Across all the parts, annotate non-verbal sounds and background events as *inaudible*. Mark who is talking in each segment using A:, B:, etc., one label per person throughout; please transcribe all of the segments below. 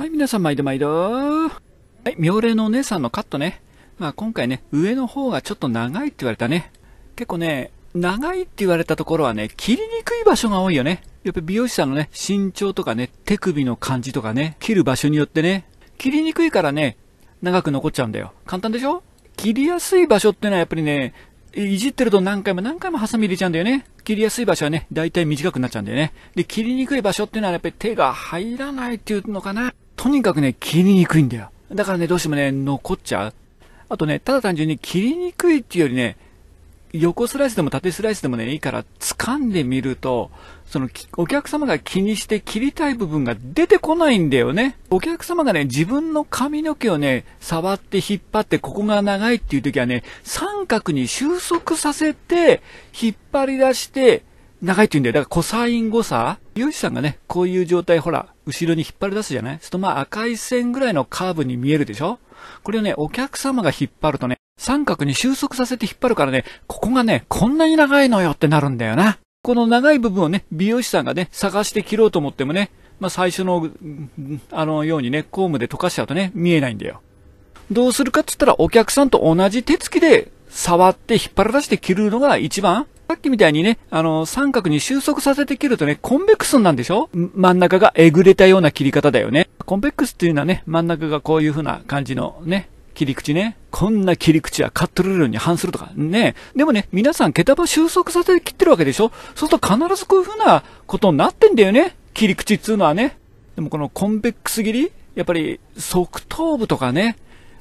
A: はい、皆さん毎度毎度。はい、妙齢のお姉さんのカットね。まあ今回ね、上の方がちょっと長いって言われたね。結構ね、長いって言われたところはね、切りにくい場所が多いよね。やっぱ美容師さんのね、身長とかね、手首の感じとかね、切る場所によってね、切りにくいからね、長く残っちゃうんだよ。簡単でしょ？切りやすい場所ってのはやっぱりね、いじってると何回も何回もハサミ入れちゃうんだよね。切りやすい場所はね、だいたい短くなっちゃうんだよね。で、切りにくい場所っていうのはやっぱり手が入らないっていうのかな。とにかくね、切りにくいんだよ。だからね、どうしてもね、残っちゃう。あとね、ただ単純に切りにくいっていうよりね、横スライスでも縦スライスでもね、いいから掴んでみると、その、お客様が気にして切りたい部分が出てこないんだよね。お客様がね、自分の髪の毛をね、触って引っ張ってここが長いっていう時はね、三角に収束させて、引っ張り出して、長いって言うんだよ。だからコサイン誤差美容師さんがね、こういう状態、ほら、後ろに引っ張り出すじゃない？するとまあ赤い線ぐらいのカーブに見えるでしょ？これをね、お客様が引っ張るとね、三角に収束させて引っ張るからね、ここがね、こんなに長いのよってなるんだよな。この長い部分をね、美容師さんがね、探して切ろうと思ってもね、まあ最初の、あのようにね、コームで溶かしちゃうとね、見えないんだよ。どうするかって言ったら、お客さんと同じ手つきで触って引っ張り出して切るのが一番さっきみたいにね、あの、三角に収束させて切るとね、コンベックスなんでしょ？真ん中がえぐれたような切り方だよね。コンベックスっていうのはね、真ん中がこういう風な感じのね、切り口ね。こんな切り口はカットルールに反するとか。ね。でもね、皆さん毛束収束させて切ってるわけでしょ？そうすると必ずこういう風なことになってんだよね。切り口っつうのはね。でもこのコンベックス切りやっぱり側頭部とかね、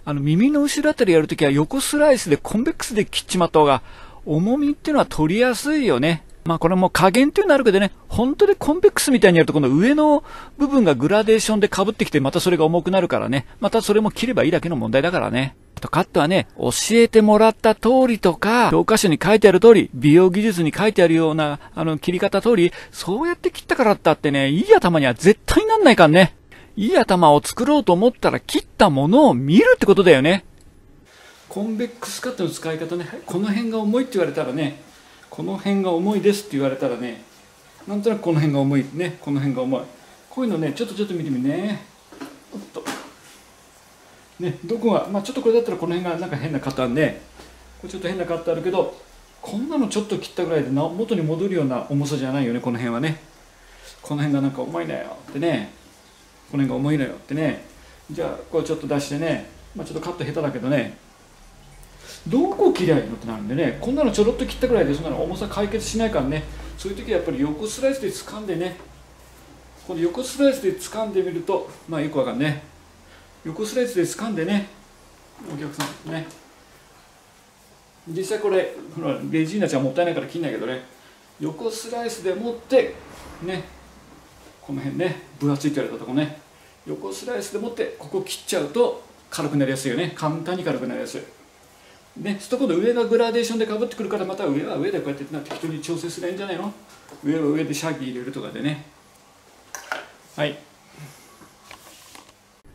A: あの耳の後ろあたりやるときは横スライスでコンベックスで切っちまった方が重みっていうのは取りやすいよね。まあこれも加減っていうのあるけどね、本当でコンベックスみたいにやるとこの上の部分がグラデーションで被ってきてまたそれが重くなるからね、またそれも切ればいいだけの問題だからね。あとカットはね、教えてもらった通りとか、教科書に書いてある通り、美容技術に書いてあるような、あの、切り方通り、そうやって切ったからったってね、いい頭には絶対なんないからね。いい頭を作ろうと思ったら切ったものを見るってことだよね。コンベックスカットの使い方ね、この辺が重いって言われたらね、この辺が重いですって言われたらねなんとなくこの辺が重いね。この辺が重い。こういうのねちょっとちょっと見てみね。おっと。ねどこがまあちょっとこれだったらこの辺がなんか変な型ね。これちょっと変な型あるけどこんなのちょっと切ったぐらいでな元に戻るような重さじゃないよねこの辺はね。この辺がなんか重いのよってね。この辺が重いのよってね。じゃあこうちょっと出してね、まあ、ちょっとカット下手だけどね。どこ切りゃいいのってなるんでねこんなのちょろっと切ったぐらいでそんなの重さ解決しないからね。そういう時はやっぱり横スライスで掴んでねこの横スライスで掴んでみるとまあよくわかんね。横スライスで掴んでねお客さんね。実際これほらレジーナちゃんもったいないから切んないけどね。横スライスで持ってねこの辺ね分厚いって言われたとこね。横スライスで持ってここ切っちゃうと軽くなりやすいよね。簡単に軽くなりやすい。ね、すると今度上がグラデーションでかぶってくるからまた上は上でこうやってな適当に調整すればいいんじゃないの？上は上でシャギ入れるとかでね。はい。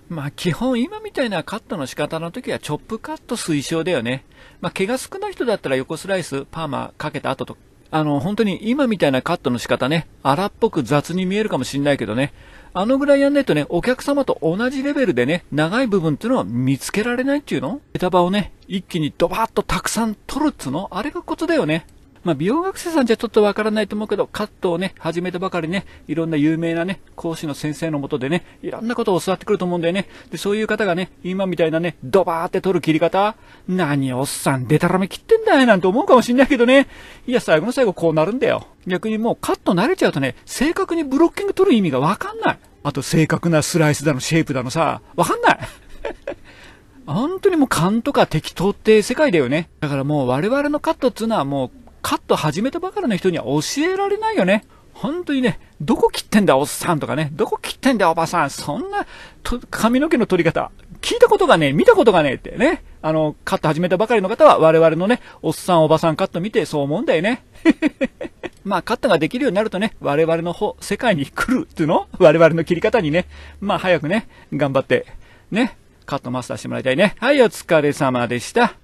A: まあ基本今みたいなカットの仕方の時はチョップカット推奨だよね。まあ毛が少ない人だったら横スライス、パーマかけた後と、あの本当に今みたいなカットの仕方ね、荒っぽく雑に見えるかもしんないけどね、あのぐらいやんないとね、お客様と同じレベルでね、長い部分っていうのは見つけられないっていうの？枝葉をね、一気にドバーッとたくさん取るっつうの？あれがコツだよね。まあ、美容学生さんじゃちょっとわからないと思うけど、カットをね、始めたばかりね、いろんな有名なね、講師の先生のもとでね、いろんなことを教わってくると思うんだよね。で、そういう方がね、今みたいなね、ドバーって取る切り方、何おっさん、デタラメ切ってんだよ、なんて思うかもしんないけどね。いや、最後の最後こうなるんだよ。逆にもうカット慣れちゃうとね、正確にブロッキング取る意味がわかんない。あと正確なスライスだの、シェイプだのさ、わかんない *laughs* 本当にもう勘とか適当って世界だよね。だからもう我々のカットっていうのはもうカット始めたばかりの人には教えられないよね。本当にね、どこ切ってんだおっさんとかね、どこ切ってんだおばさん、そんな髪の毛の取り方、聞いたことがね見たことがねえってね、あの、カット始めたばかりの方は我々のね、おっさんおばさんカット見てそう思うんだよね。*laughs* まあ、カットができるようになるとね、我々の方、世界に来るっていうの？我々の切り方にね、まあ、早くね、頑張って、ね、カットマスターしてもらいたいね。はい、お疲れ様でした。